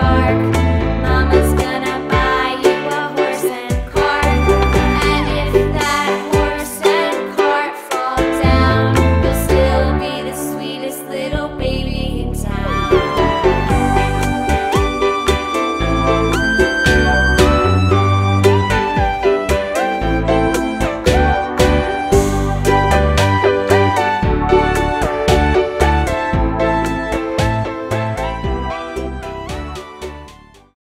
park.